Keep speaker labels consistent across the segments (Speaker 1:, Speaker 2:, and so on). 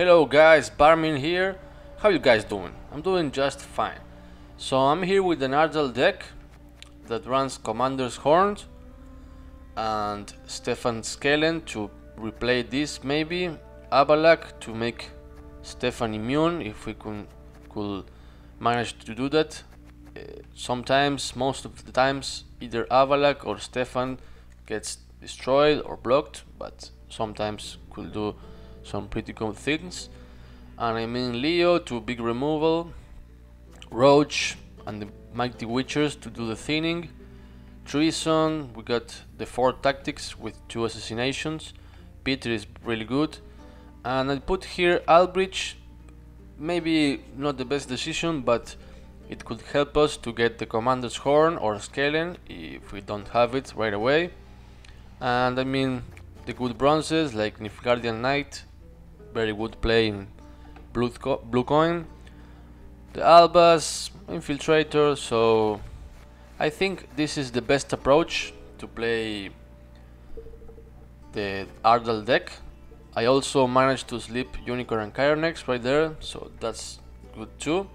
Speaker 1: Hello guys, Barmin here. How you guys doing? I'm doing just fine. So I'm here with an Ardal deck that runs Commander's Horns and Stefan Skellen to replay this maybe. Avallac'h to make Stefan immune if we could, could manage to do that. Uh, sometimes, most of the times, either Avallac'h or Stefan gets destroyed or blocked, but sometimes could do some pretty good things. And I mean Leo to big removal, Roach and the Mighty Witchers to do the thinning, Treason, we got the four tactics with two assassinations, Peter is really good, and I put here Albrich, maybe not the best decision, but it could help us to get the Commander's Horn or Skellen if we don't have it right away. And I mean, the good bronzes like Nilfgaardian Knight, very good play in blue, co blue coin. The Albas, Infiltrator, so I think this is the best approach to play the Ardal deck. I also managed to sleep Unicorn and Chironex right there, so that's good too.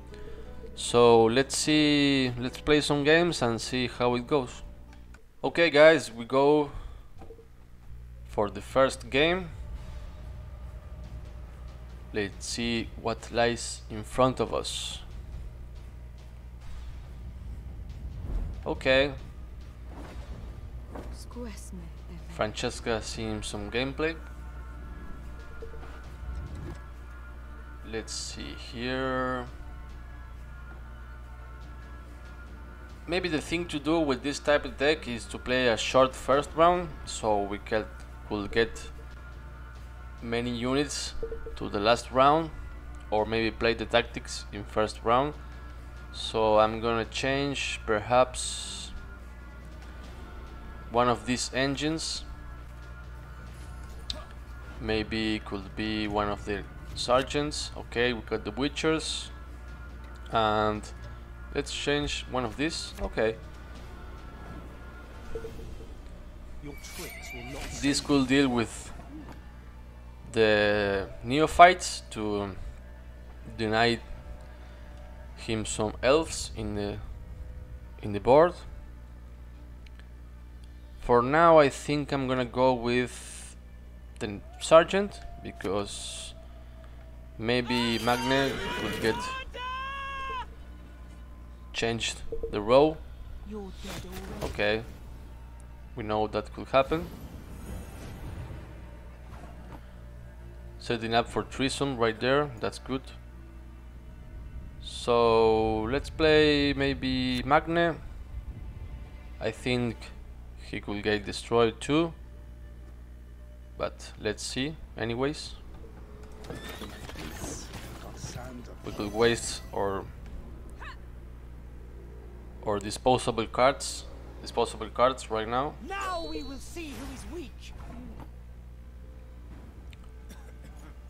Speaker 1: So let's see, let's play some games and see how it goes. Okay guys, we go for the first game. Let's see what lies in front of us. Okay, Francesca seeing some gameplay. Let's see here. Maybe the thing to do with this type of deck is to play a short first round so we can could get many units to the last round or maybe play the tactics in first round. So I'm gonna change perhaps one of these engines. Maybe could be one of the sergeants. Okay we got the witchers. And let's change one of these. Okay. This could deal with the neophytes to deny him some elves in the in the board. For now I think I'm gonna go with the sergeant because maybe Magne could get changed the row. Okay, we know that could happen. Setting up for treason right there, that's good. So let's play maybe Magne. I think he could get destroyed too. But let's see anyways. We could waste or or disposable cards disposable cards right now.
Speaker 2: Now we will see who is weak.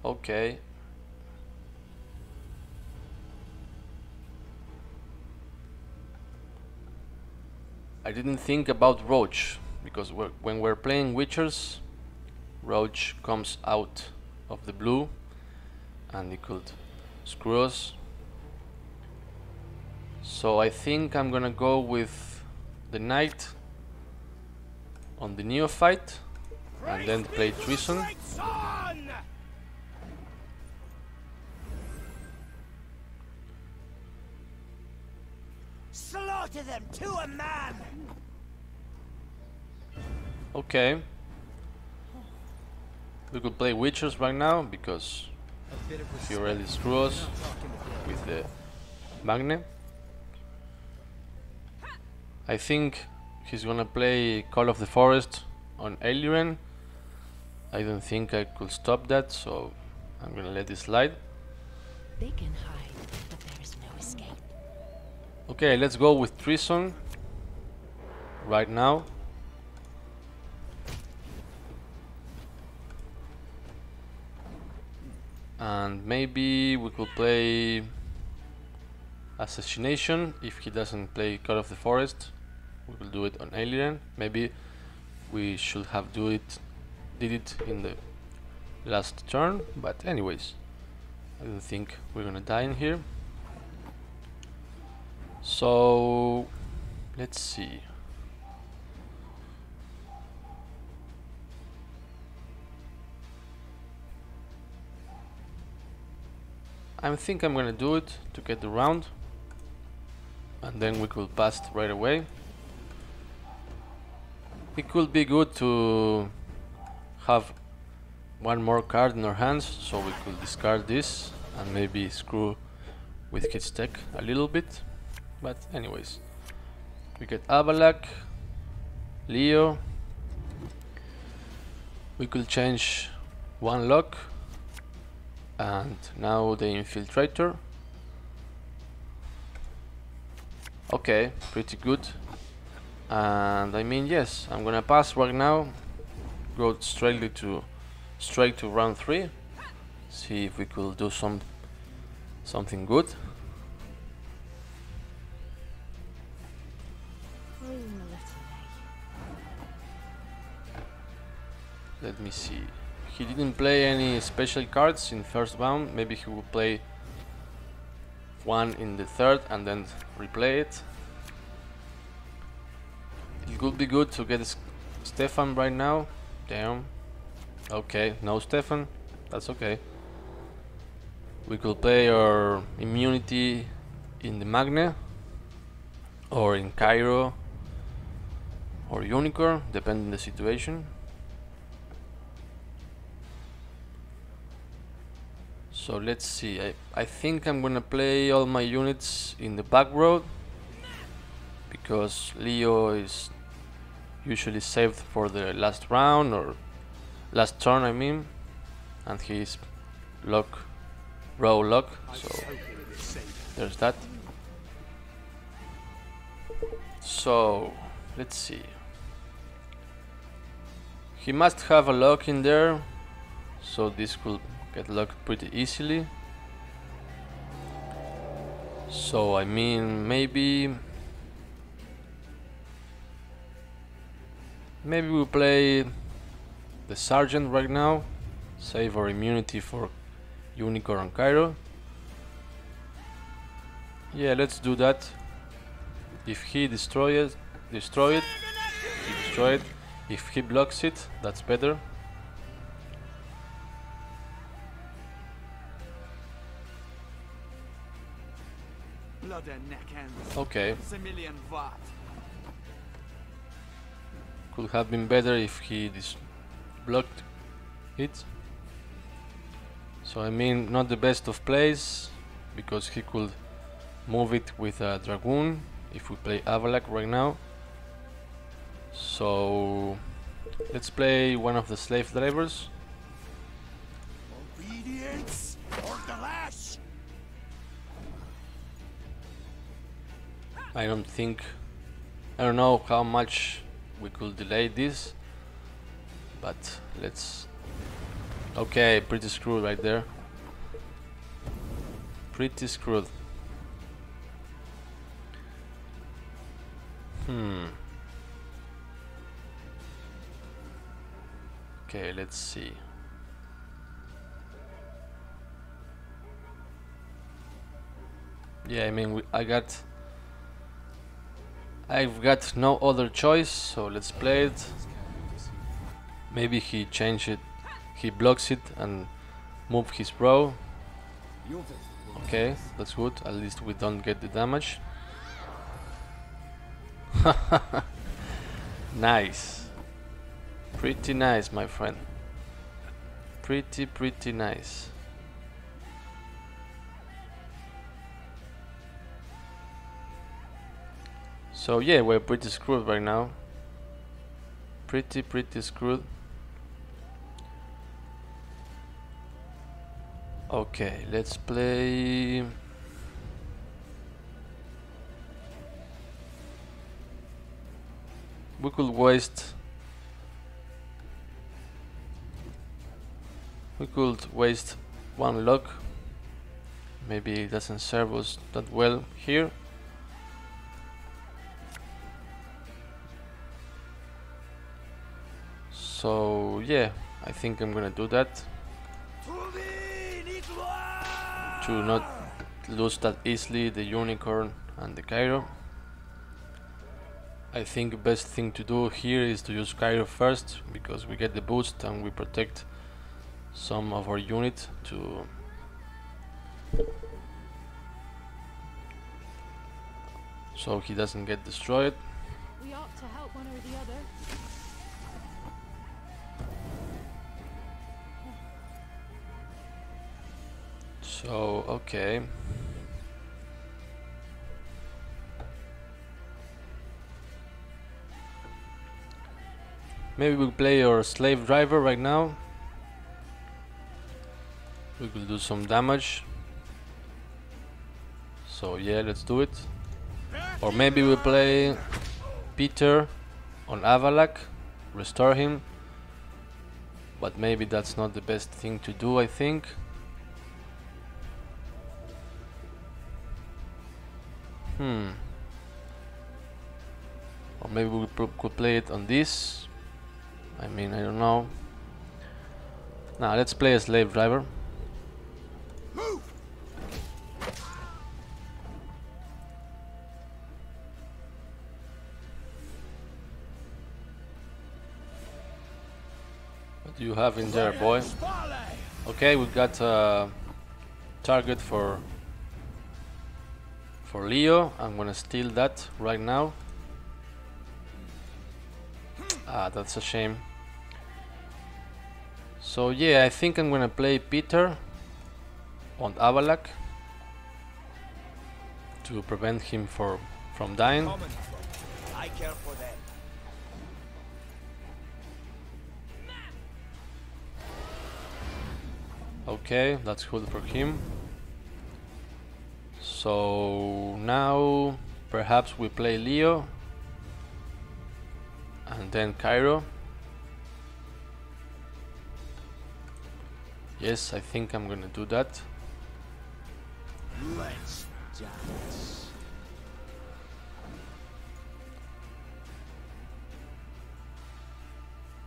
Speaker 1: Okay. I didn't think about Roach because we're, when we're playing Witchers, Roach comes out of the blue and he could screw us. So I think I'm gonna go with the Knight on the Neophyte and then play Treason.
Speaker 2: Slaughter them to a man.
Speaker 1: Okay. We could play Witchers right now because he already screw us with the Magne. I think he's gonna play Call of the Forest on Aelirenn. I don't think I could stop that, so I'm gonna let it slide.
Speaker 3: They can hide,
Speaker 1: Okay, let's go with Treason right now. And maybe we could play Assassination if he doesn't play Cut of the Forest. We will do it on Alien. Maybe we should have do it did it in the last turn, but anyways. I don't think we're gonna die in here. So let's see. I think I'm gonna do it to get the round and then we could pass right away. It could be good to have one more card in our hands so we could discard this and maybe screw with his deck a little bit but anyways we get Avallac'h Leo. We could change one lock and now the infiltrator. Okay pretty good. And I mean yes I'm gonna pass right now. Go straight to straight to round three. See if we could do some something good let me see. He didn't play any special cards in first round. Maybe he will play one in the third and then replay it. It would be good to get Stefan right now. Damn. Okay no Stefan. That's okay. We could play our immunity in the Magne or in Cahir or Unicorn depending the situation So let's see, I, I think I'm gonna play all my units in the back road because Leo is usually saved for the last round or last turn I mean and he's lock row lock so there's that. So let's see. He must have a lock in there so this could get locked pretty easily. So I mean maybe maybe we play the sergeant right now, save our immunity for Unicorn Cahir. Yeah, let's do that. If he destroys destroy it, destroy it. If he blocks it, that's better. Okay. Could have been better if he blocked it. So I mean, not the best of plays, because he could move it with a Dragoon if we play Avallac'h right now. So let's play one of the slave drivers. Obedience I don't think I don't know how much we could delay this but let's okay pretty screwed right there. Pretty screwed. Hmm. Okay let's see. Yeah I mean we, I got I've got no other choice, so let's play it. Maybe he change it, he blocks it and move his bro. Okay, that's good, at least we don't get the damage. nice. Pretty nice, my friend. Pretty, pretty nice. So yeah, we're pretty screwed right now. Pretty, pretty screwed. Okay, let's play... We could waste... We could waste one lock. Maybe it doesn't serve us that well here. So yeah, I think I'm gonna do that. to not lose that easily the unicorn and the Cahir. I think best thing to do here is to use Cahir first because we get the boost and we protect some of our unit to so he doesn't get destroyed.
Speaker 4: We ought to help one or the other.
Speaker 1: So, okay. Maybe we'll play our slave driver right now. We will do some damage. So yeah, let's do it. Or maybe we play Peter on Avallac'h, restore him. But maybe that's not the best thing to do, I think. Hmm. Or maybe we could play it on this. I mean, I don't know. Now let's play a slave driver. Move. What do you have in there, boy? Okay, we got a target for for Leo. I'm gonna steal that right now. Ah, that's a shame. So yeah, I think I'm gonna play Peter on Avallac'h to prevent him for from dying.
Speaker 2: I care for them.
Speaker 1: Okay, that's good for him. So now perhaps we play Leo and then Cahir. Yes, I think I'm gonna do that.
Speaker 2: Let's dance.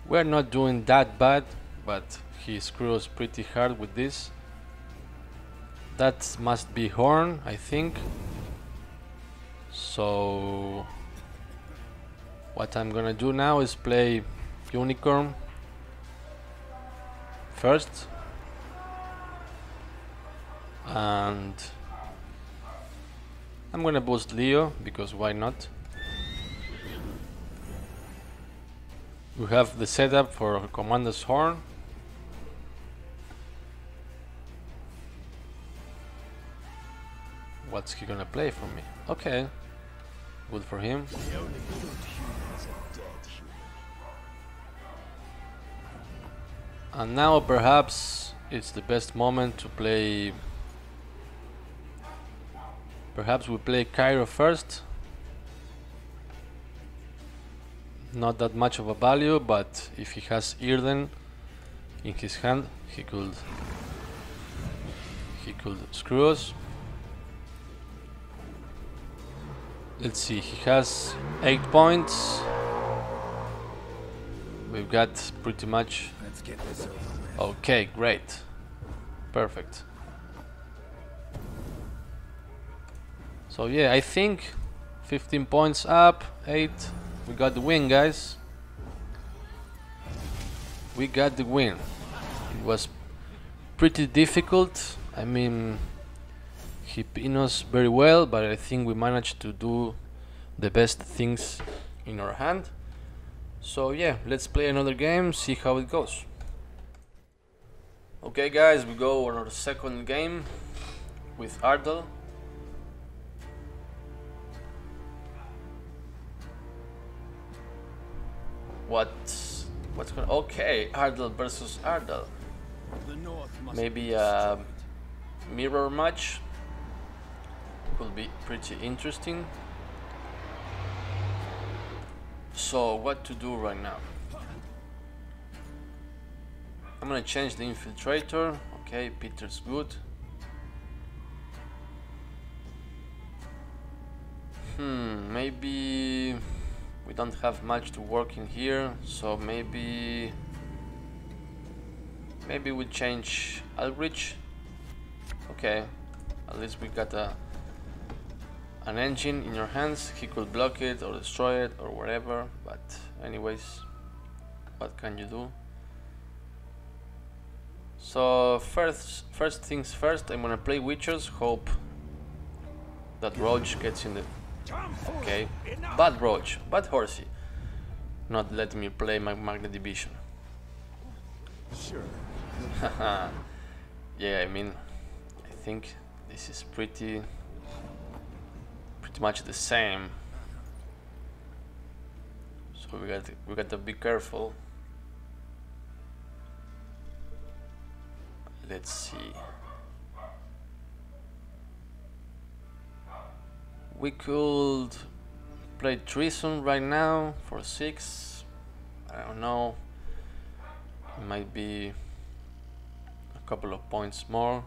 Speaker 1: We're not doing that bad, but he screws pretty hard with this. That must be Horn, I think. So what I'm gonna do now is play Unicorn first and I'm gonna boost Leo because why not? We have the setup for Commander's Horn. What's he gonna play for me? Okay, good for him. And now perhaps it's the best moment to play. Perhaps we play Cahir first. Not that much of a value, but if he has Yrden in his hand, he could he could screw us. Let's see, he has 8 points. We've got pretty much
Speaker 2: Let's get this over.
Speaker 1: Okay, great. Perfect. So yeah, I think 15 points up, 8. We got the win, guys. We got the win. It was pretty difficult. I mean, he pinned us very well, but I think we managed to do the best things in our hand. So yeah, let's play another game, see how it goes. Okay guys, we go on our second game with Ardal. What? What's going? Okay, Ardal versus Ardal.
Speaker 2: The north must
Speaker 1: Maybe a mirror match. Will be pretty interesting. So what to do right now? I'm gonna change the infiltrator. Okay, Peter's good. Hmm, maybe we don't have much to work in here, so maybe maybe we change Albrich. Okay, At least we got a an engine in your hands. He could block it or destroy it or whatever. But anyways, what can you do? So first, first things first. I'm gonna play Witchers. Hope that Roach gets in the. Okay, bad Roach, bad Horsey. Not letting me play my Magne Division.
Speaker 2: Sure.
Speaker 1: yeah, I mean, I think this is pretty, pretty much the same. So we got to, we got to be careful. Let's see. We could play Treason right now for six. I don't know. It might be a couple of points more.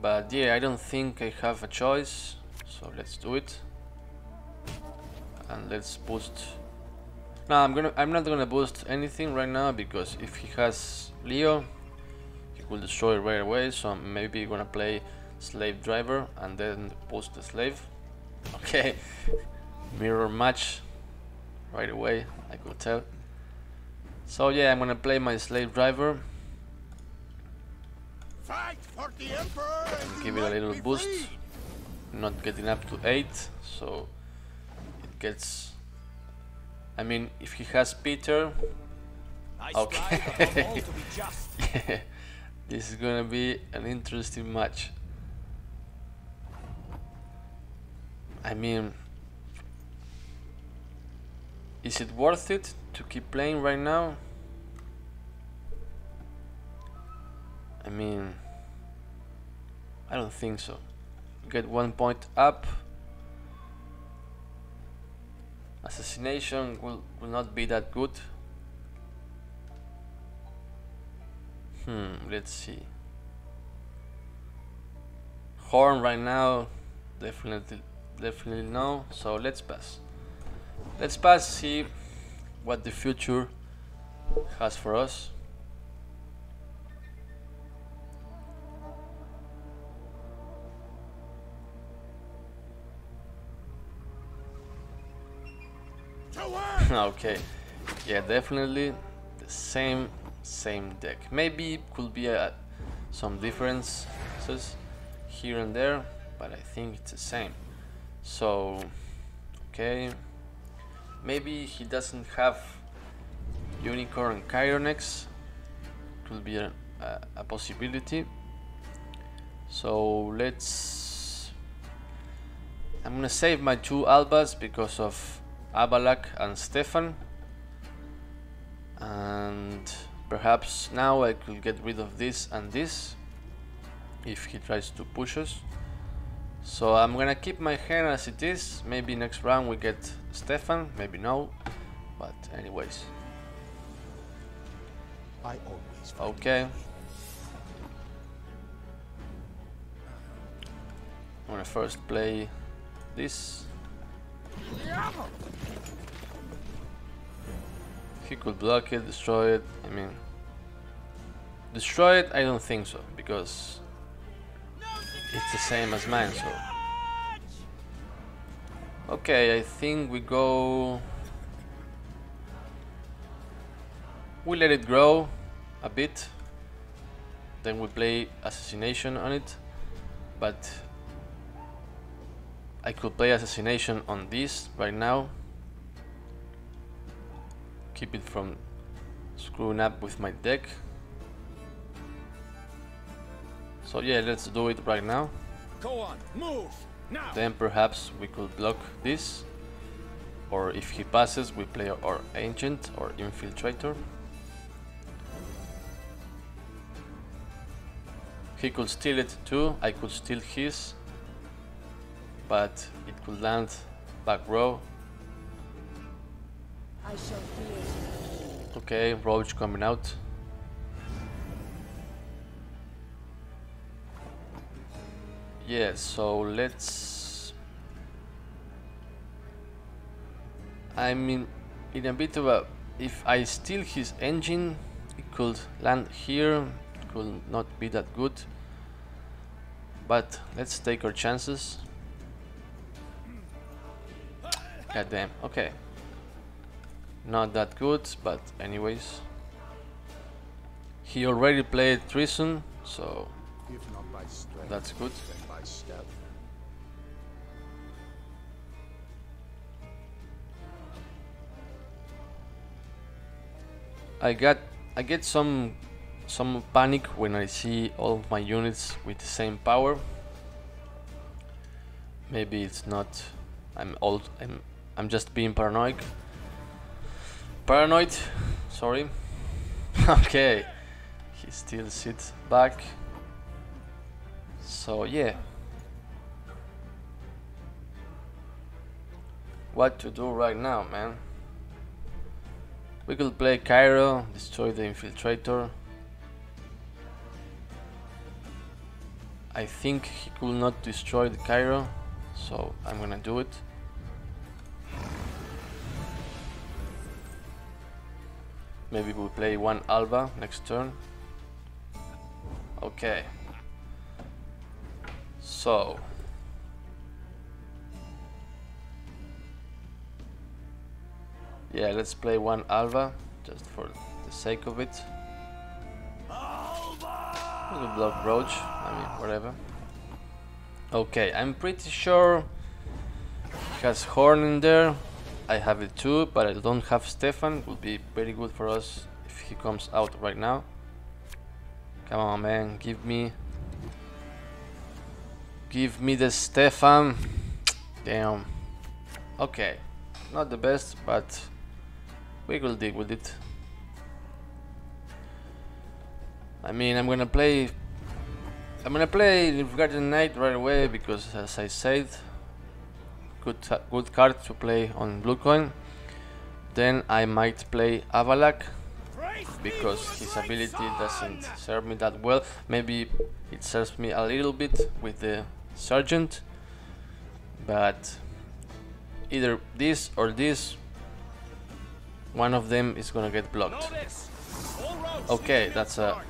Speaker 1: But yeah, I don't think I have a choice, so let's do it. And let's boost. No, I'm gonna. I'm not gonna boost anything right now because if he has Leo, he will destroy it right away. So I'm maybe gonna play slave driver and then boost the slave. Okay, mirror match right away. I could tell. So yeah, I'm gonna play my slave driver give it a little boost. Not getting up to 8, so it gets. I mean, if he has Peter, Okay.
Speaker 2: strive above all to be just.
Speaker 1: yeah, this is gonna be an interesting match. I mean, is it worth it to keep playing right now? I mean, I don't think so. Get one point up. Assassination will, will not be that good. Hmm, let's see. Horn right now, definitely, definitely no. So let's pass. Let's pass. See what the future has for us. okay, yeah, definitely the same same deck. Maybe could be a, some differences here and there, but I think it's the same. So, okay, maybe he doesn't have Unicorn Chironex. Could be a, a, a possibility. So let's. I'm gonna save my two Albas because of Avallac'h and Stefan. And perhaps now I could get rid of this and this if he tries to push us. So I'm gonna keep my hand as it is. Maybe next round we get Stefan, maybe no. But anyways,
Speaker 2: I always
Speaker 1: okay. I'm gonna first play this. He could block it, destroy it. I mean, destroy it. I don't think so because it's the same as mine. So okay, I think we go. We let it grow a bit. Then we play assassination on it, but I could play assassination on this right now. Keep it from screwing up with my deck. So yeah, let's do it right now.
Speaker 2: Go on, move! Now!
Speaker 1: Then perhaps we could block this. Or if he passes, we play our ancient or infiltrator. He could steal it too, I could steal his. But it could land back row. Okay, Roach coming out. Yeah, so let's. I mean, in a bit of a. If I steal his engine, it could land here, it could not be that good. But let's take our chances. God damn, okay. Not that good, but anyways. He already played Treason, so
Speaker 2: strength,
Speaker 1: that's good. I got I get some some panic when I see all of my units with the same power. Maybe it's not I'm old I'm I'm just being paranoid. Paranoid, sorry. okay. He still sits back. So yeah. What to do right now, man? We could play Cahir, destroy the infiltrator. I think he could not destroy the Cahir, so I'm gonna do it. Maybe we play one Alba next turn. Okay. So. Yeah, let's play one Alba, just for the sake of it. We could block Roach, I mean, whatever. Okay, I'm pretty sure he has Horn in there. I have it too, but I don't have Stefan. Would be very good for us if he comes out right now. Come on, man, give me... Give me the Stefan. Damn. Okay, not the best, but we will deal with it. I mean, I'm gonna play. I'm gonna play Guardian Knight right away because, as I said, good good card to play on blue coin. Then I might play Avallac'h because his ability doesn't serve me that well. Maybe it serves me a little bit with the Sergeant, but either this or this one of them is gonna get blocked okay that's a,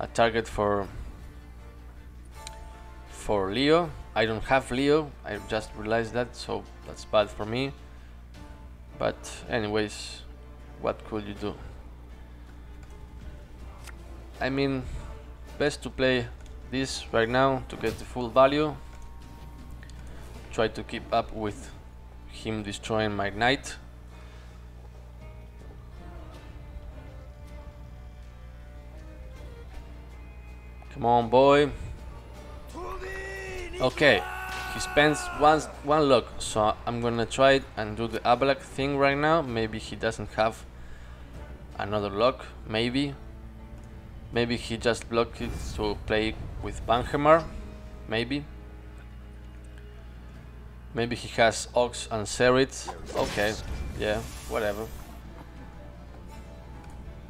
Speaker 1: a target for for Leo I don't have Leo I just realized that so that's bad for me. But anyways what could you do? I mean best to play this right now to get the full value. Try to keep up with him destroying my knight. Come on, boy. Okay, he spends one one luck, so I'm gonna try and do the Avallac'h thing right now. Maybe he doesn't have another luck. Maybe. Maybe he just blocked it to play with Banhammer. Maybe. Maybe he has Auckes and Serrit. Okay, yeah, whatever.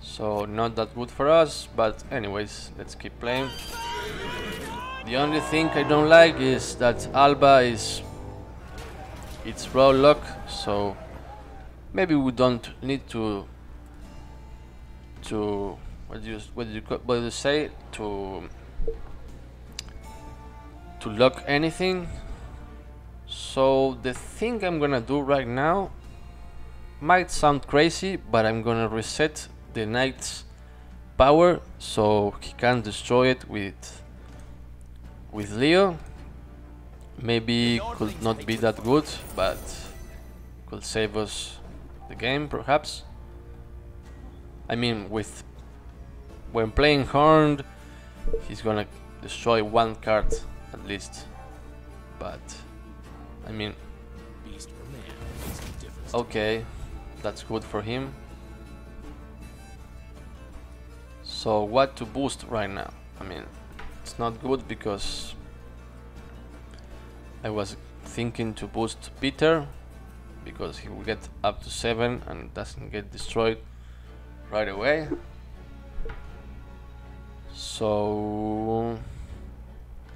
Speaker 1: So not that good for us, but anyways, let's keep playing. The only thing I don't like is that Alba is it's raw luck, so maybe we don't need to to what do you what do you what do you say to to lock anything. So the thing I'm gonna do right now might sound crazy, but I'm gonna reset the knight's power so he can destroy it with with Leo. Maybe could not be that good, but could save us the game perhaps. I mean with when playing Horned he's gonna destroy one card at least. But I mean. Okay, that's good for him. So what to boost right now? I mean, it's not good because I was thinking to boost Peter because he will get up to 7 and doesn't get destroyed right away. So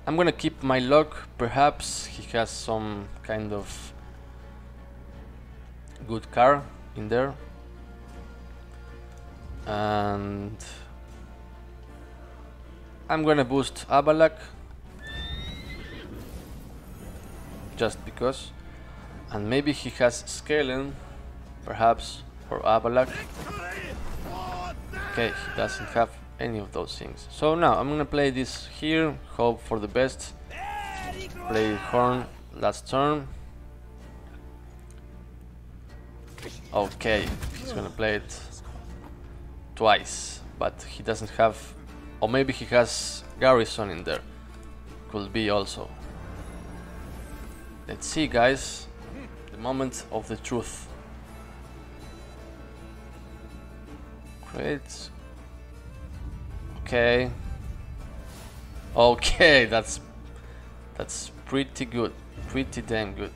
Speaker 1: I'm gonna keep my luck. Perhaps he has some kind of good car in there. and I'm gonna boost Avallac'h. Just because. And maybe he has Skellen perhaps for Avallac'h. Okay he doesn't have any of those things. So now I'm gonna play this here. Hope for the best. Play Horn. Last turn. Okay he's gonna play it twice but he doesn't have or maybe he has Garrison in there. Could be also. Let's see guys. The moment of the truth. Great. Okay. Okay that's that's pretty good. Pretty damn good.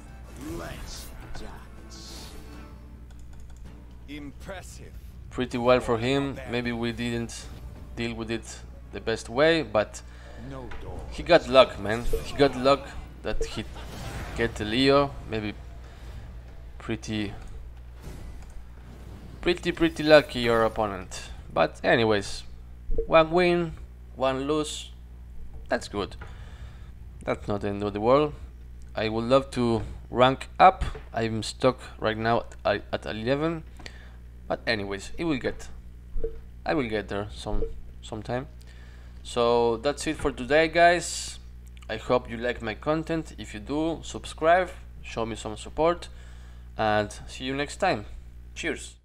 Speaker 2: Let's. Impressive.
Speaker 1: pretty well for him. Maybe we didn't deal with it the best way but he got luck man. He got luck that he get Leo maybe pretty pretty pretty lucky your opponent. But anyways one win one lose that's good. That's not the end of the world. I would love to rank up. I'm stuck right now at, at 11 but anyways it will get I will get there some sometime so that's it for today guys. I hope you like my content. If you do subscribe show me some support and see you next time. Cheers